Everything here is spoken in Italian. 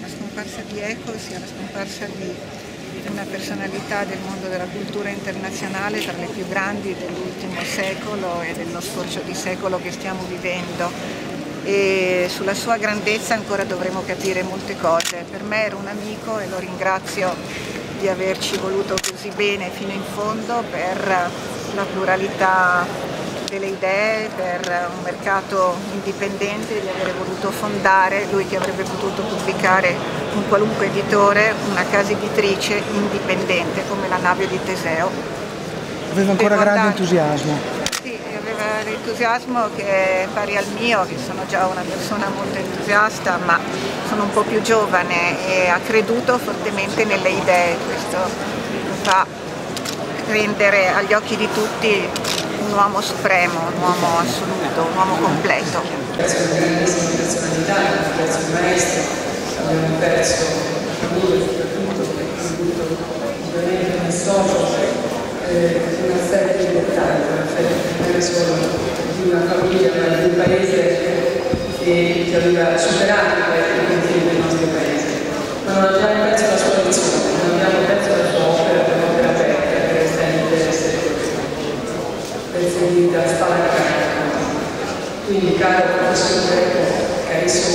La scomparsa di Eco sia la scomparsa di una personalità del mondo della cultura internazionale tra le più grandi dell'ultimo secolo e dello scorcio di secolo che stiamo vivendo e sulla sua grandezza ancora dovremo capire molte cose. Per me era un amico e lo ringrazio di averci voluto così bene fino in fondo per la pluralità delle idee, per un mercato indipendente, di aver voluto fondare, lui che avrebbe potuto pubblicare un qualunque editore, una casa editrice indipendente come la Navio di Teseo. Aveva ancora grande entusiasmo. Sì, aveva l'entusiasmo che è pari al mio, che sono già una persona molto entusiasta, ma sono un po' più giovane e ha creduto fortemente nelle idee, questo fa rendere agli occhi di tutti un uomo supremo, un uomo assoluto, un uomo completo. Perso una grandissima personalità, abbiamo perso un maestro, abbiamo perso famiglia soprattutto, ovviamente un socio, eh, un affetto importante, un affetto non solo di una famiglia di un paese che, aveva superato confini quindi que é Carissimo